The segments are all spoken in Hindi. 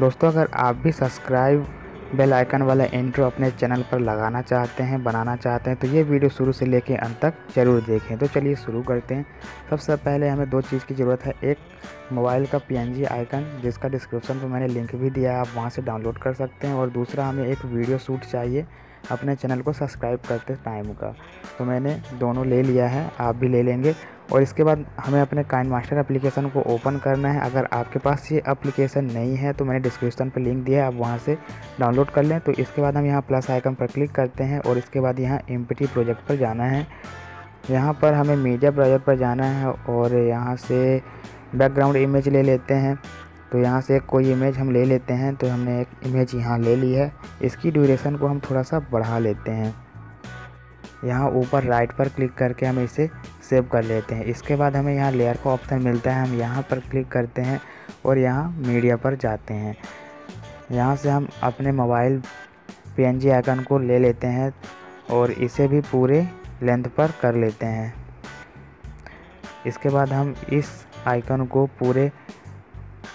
दोस्तों, अगर आप भी सब्सक्राइब बेल आइकन वाला इंट्रो अपने चैनल पर लगाना चाहते हैं, बनाना चाहते हैं तो ये वीडियो शुरू से लेकर अंत तक ज़रूर देखें। तो चलिए शुरू करते हैं। सबसे पहले हमें दो चीज़ की ज़रूरत है। एक, मोबाइल का PNG आइकन, जिसका डिस्क्रिप्शन पर मैंने लिंक भी दिया है, आप वहाँ से डाउनलोड कर सकते हैं। और दूसरा, हमें एक वीडियो शूट चाहिए अपने चैनल को सब्सक्राइब करते टाइम का। तो मैंने दोनों ले लिया है, आप भी ले लेंगे। और इसके बाद हमें अपने काइन मास्टर एप्लीकेशन को ओपन करना है। अगर आपके पास ये एप्लीकेशन नहीं है तो मैंने डिस्क्रिप्शन पर लिंक दिया है, आप वहाँ से डाउनलोड कर लें। तो इसके बाद हम यहाँ प्लस आइकन पर क्लिक करते हैं और इसके बाद यहाँ एम प्रोजेक्ट पर जाना है। यहाँ पर हमें मीडिया ब्राउज़र पर जाना है और यहाँ से बैकग्राउंड इमेज ले लेते हैं। तो यहाँ से कोई इमेज हम ले लेते हैं तो हमने एक इमेज यहाँ ले ली है। इसकी ड्यूरेशन को हम थोड़ा सा बढ़ा लेते हैं। यहाँ ऊपर राइट पर क्लिक करके हम इसे सेव कर लेते हैं। इसके बाद हमें यहाँ लेयर का ऑप्शन मिलता है। हम यहाँ पर क्लिक करते हैं और यहाँ मीडिया पर जाते हैं। यहाँ से हम अपने मोबाइल पीएनजी आइकन को ले लेते हैं और इसे भी पूरे लेंथ पर कर लेते हैं। इसके बाद हम इस आइकन को पूरे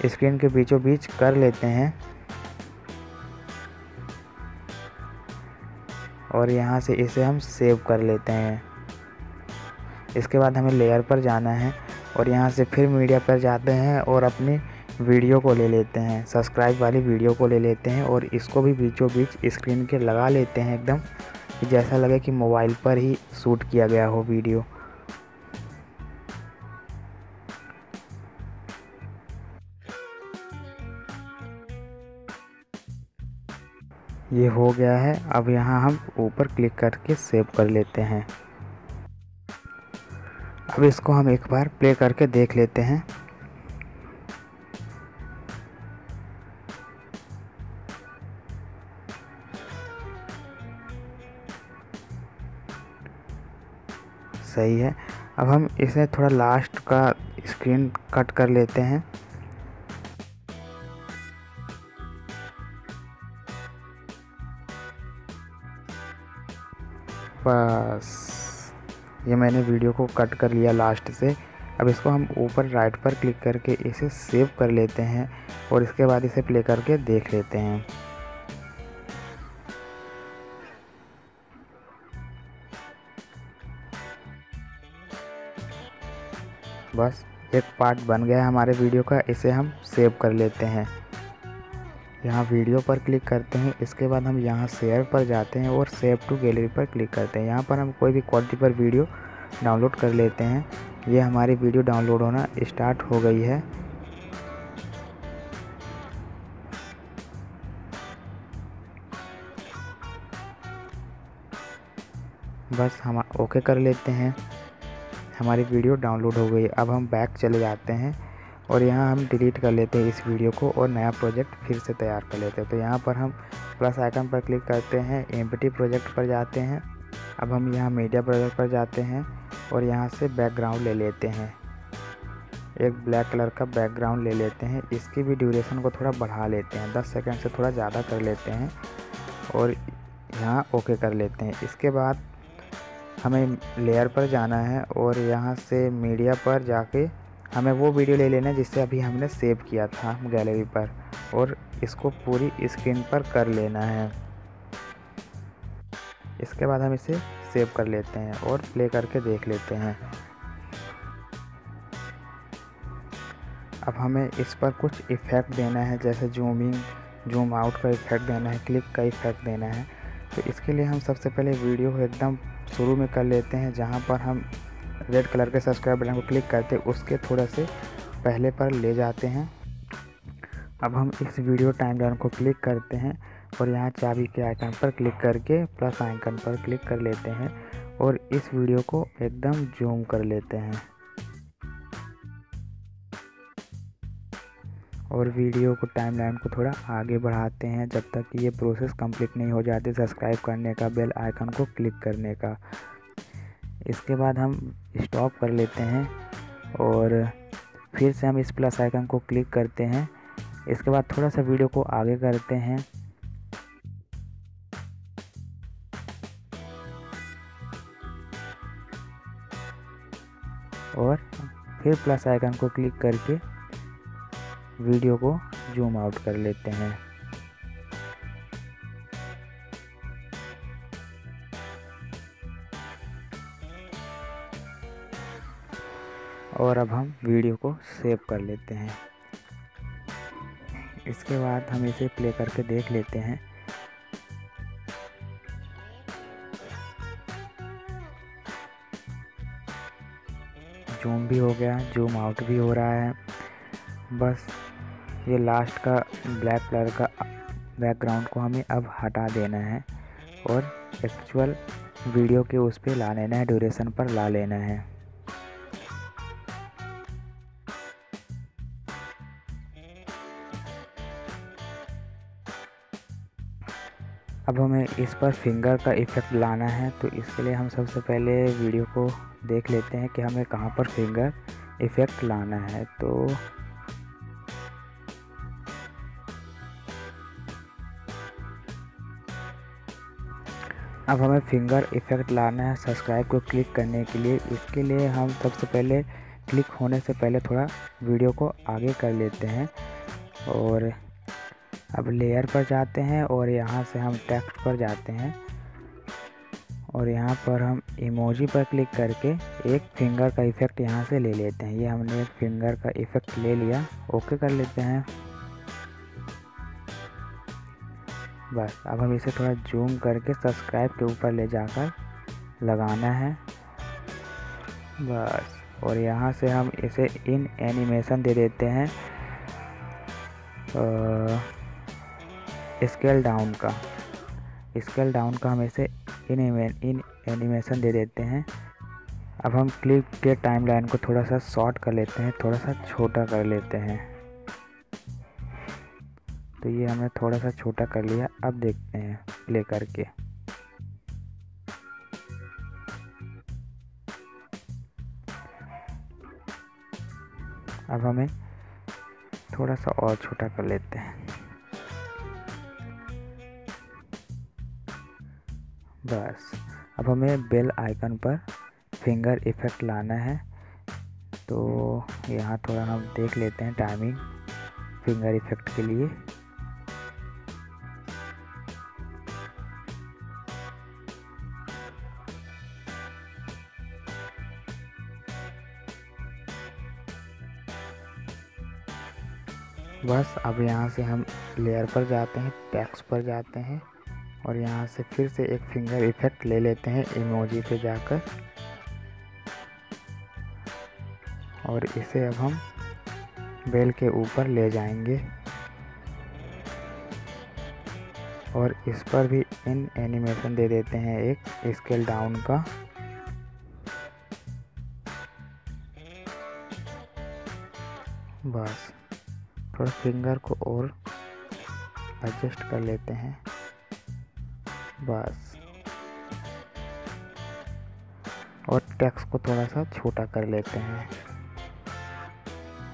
स्क्रीन के बीचों बीच कर लेते हैं। और यहाँ से इसे हम सेव कर लेते हैं। इसके बाद हमें लेयर पर जाना है और यहाँ से फिर मीडिया पर जाते हैं और अपनी वीडियो को ले लेते हैं। सब्सक्राइब वाली वीडियो को ले लेते हैं और इसको भी बीचों बीच स्क्रीन के लगा लेते हैं एकदम। जैसा लगे कि मोबाइल पर ही शूट किया गया हो वीडियो ये हो गया है। अब यहाँ हम ऊपर क्लिक करके सेव कर लेते हैं। अब इसको हम एक बार प्ले करके देख लेते हैं। सही है। अब हम इसे थोड़ा लास्ट का स्क्रीन कट कर लेते हैं। बस। ये मैंने वीडियो को कट कर लिया लास्ट से। अब इसको हम ऊपर राइट पर क्लिक करके इसे सेव कर लेते हैं और इसके बाद इसे प्ले करके देख लेते हैं। बस एक पार्ट बन गया हमारे वीडियो का, इसे हम सेव कर लेते हैं। यहाँ वीडियो पर क्लिक करते हैं, इसके बाद हम यहाँ शेयर पर जाते हैं और सेव टू गैलरी पर क्लिक करते हैं। यहाँ पर हम कोई भी क्वालिटी पर वीडियो डाउनलोड कर लेते हैं। ये हमारी वीडियो डाउनलोड होना स्टार्ट हो गई है। बस हम ओके कर लेते हैं। हमारी वीडियो डाउनलोड हो गई। अब हम बैक चले जाते हैं। और यहाँ हम डिलीट कर लेते हैं इस वीडियो को और नया प्रोजेक्ट फिर से तैयार कर लेते हैं। तो यहाँ पर हम प्लस आइकन पर क्लिक करते हैं एम प्रोजेक्ट पर जाते हैं। अब हम यहाँ मीडिया प्रोजेक्ट पर जाते हैं और यहाँ से बैकग्राउंड ले लेते हैं। एक ब्लैक कलर का बैकग्राउंड ले लेते हैं। इसकी भी ड्यूरेशन को थोड़ा बढ़ा लेते हैं। दस सेकेंड से थोड़ा ज़्यादा कर लेते हैं और यहाँ ओके कर लेते हैं। इसके बाद हमें लेयर पर जाना है और यहाँ से मीडिया पर जाके हमें वो वीडियो ले लेना जिससे अभी हमने सेव किया था गैलरी पर और इसको पूरी स्क्रीन पर कर लेना है। इसके बाद हम इसे सेव कर लेते हैं और प्ले करके देख लेते हैं। अब हमें इस पर कुछ इफ़ेक्ट देना है, जैसे जूमिंग, जूम आउट का इफ़ेक्ट देना है, क्लिक का इफ़ेक्ट देना है। तो इसके लिए हम सबसे पहले वीडियो एकदम शुरू में कर लेते हैं, जहाँ पर हम रेड कलर के सब्सक्राइब बटन को क्लिक करते उसके थोड़ा से पहले पर ले जाते हैं। अब हम इस वीडियो टाइम लाइन को क्लिक करते हैं और यहाँ चाबी के आइकन पर क्लिक करके प्लस आइकन पर क्लिक कर लेते हैं और इस वीडियो को एकदम जूम कर लेते हैं। और वीडियो को टाइम लाइन को थोड़ा आगे बढ़ाते हैं जब तक कि ये प्रोसेस कंप्लीट नहीं हो जाती सब्सक्राइब करने का, बेल आइकन को क्लिक करने का। इसके बाद हम स्टॉप कर लेते हैं और फिर से हम इस प्लस आइकन को क्लिक करते हैं। इसके बाद थोड़ा सा वीडियो को आगे करते हैं। और फिर प्लस आइकन को क्लिक करके वीडियो को जूम आउट कर लेते हैं। और अब हम वीडियो को सेव कर लेते हैं। इसके बाद हम इसे प्ले करके देख लेते हैं। जूम भी हो गया जूम आउट भी हो रहा है। बस ये लास्ट का ब्लैक कलर का बैकग्राउंड को हमें अब हटा देना है और एक्चुअल वीडियो के उस पर ला लेना है ड्यूरेशन पर ला लेना है। अब हमें इस पर फिंगर का इफ़ेक्ट लाना है तो इसके लिए हम सबसे पहले वीडियो को देख लेते हैं कि हमें कहाँ पर फिंगर इफ़ेक्ट लाना है। तो अब हमें फिंगर इफ़ेक्ट लाना है सब्सक्राइब को क्लिक करने के लिए। इसके लिए हम सबसे पहले क्लिक होने से पहले थोड़ा वीडियो को आगे कर लेते हैं और अब लेयर पर जाते हैं और यहाँ से हम टेक्स्ट पर जाते हैं। और यहाँ पर हम इमोजी पर क्लिक करके एक फिंगर का इफ़ेक्ट यहाँ से ले लेते हैं। ये हमने एक फिंगर का इफ़ेक्ट ले लिया। ओके कर लेते हैं। बस, अब हम इसे थोड़ा जूम करके सब्सक्राइब के ऊपर ले जाकर लगाना है। बस, और यहाँ से हम इसे इन एनिमेशन दे देते हैं। स्केल डाउन का। स्केल डाउन का हम इसे इन इन एनिमेशन दे देते हैं। अब हम क्लिप के टाइमलाइन को थोड़ा सा शॉर्ट कर लेते हैं, थोड़ा सा छोटा कर लेते हैं। तो ये हमने थोड़ा सा छोटा कर लिया, अब देखते हैं प्ले करके। अब हमें थोड़ा सा और छोटा कर लेते हैं। बस। अब हमें बेल आइकन पर फिंगर इफ़ेक्ट लाना है। तो यहाँ थोड़ा हम देख लेते हैं टाइमिंग फिंगर इफ़ेक्ट के लिए। बस अब यहाँ से हम लेयर पर जाते हैं टैक्स पर जाते हैं। और यहाँ से फिर से एक फिंगर इफ़ेक्ट ले लेते हैं इमोजी पे जाकर। और इसे अब हम बेल के ऊपर ले जाएँगे। और इस पर भी इन एनिमेशन दे देते हैं एक स्केल डाउन का। बस, थोड़ा फिंगर को और एडजस्ट कर लेते हैं। बस। और टेक्स्ट को थोड़ा सा छोटा कर लेते हैं।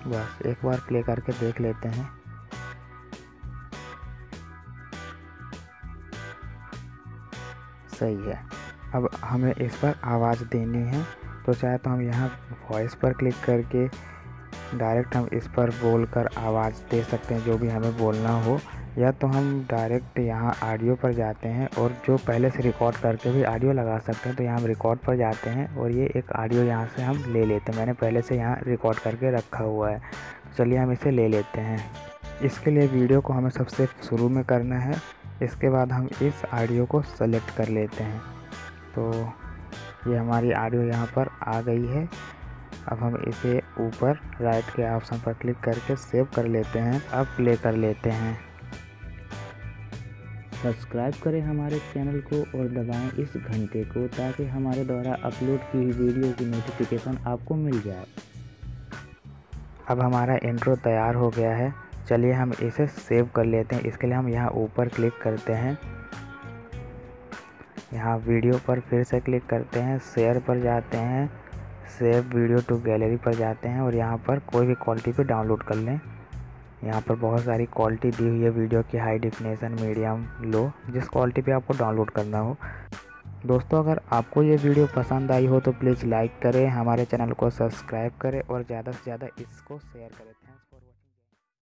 बस, एक बार प्ले करके देख लेते हैं। सही है। अब हमें इस पर आवाज़ देनी है। तो चाहे तो हम यहाँ वॉइस पर क्लिक करके डायरेक्ट हम इस पर बोल कर आवाज़ दे सकते हैं, जो भी हमें बोलना हो। या तो हम डायरेक्ट यहाँ ऑडियो पर जाते हैं और जो पहले से रिकॉर्ड करके भी ऑडियो लगा सकते हैं तो यहाँ हम रिकॉर्ड पर जाते हैं और ये एक ऑडियो यहाँ से हम ले लेते हैं। मैंने पहले से यहाँ रिकॉर्ड करके रखा हुआ है। चलिए हम इसे ले लेते हैं। इसके लिए वीडियो को हमें सबसे शुरू में करना है। इसके बाद हम इस ऑडियो को सेलेक्ट कर लेते हैं। तो ये हमारी ऑडियो यहाँ पर आ गई है। अब हम इसे ऊपर राइट के ऑप्शन पर क्लिक करके सेव कर लेते हैं। अब प्ले कर लेते हैं। सब्सक्राइब करें हमारे चैनल को और दबाएँ इस घंटे को ताकि हमारे द्वारा अपलोड की हुई वीडियो की नोटिफिकेशन आपको मिल जाए। अब हमारा इंट्रो तैयार हो गया है। चलिए हम इसे सेव कर लेते हैं। इसके लिए हम यहाँ ऊपर क्लिक करते हैं। यहाँ वीडियो पर फिर से क्लिक करते हैं। शेयर पर जाते हैं। सेव वीडियो टू गैलरी पर जाते हैं और यहाँ पर कोई भी क्वालिटी पे डाउनलोड कर लें। यहाँ पर बहुत सारी क्वालिटी दी हुई है वीडियो की हाई डिफिनेशन मीडियम लो जिस क्वालिटी पे आपको डाउनलोड करना हो। दोस्तों, अगर आपको ये वीडियो पसंद आई हो तो प्लीज़ लाइक करें, हमारे चैनल को सब्सक्राइब करें और ज़्यादा से ज़्यादा इसको शेयर करें।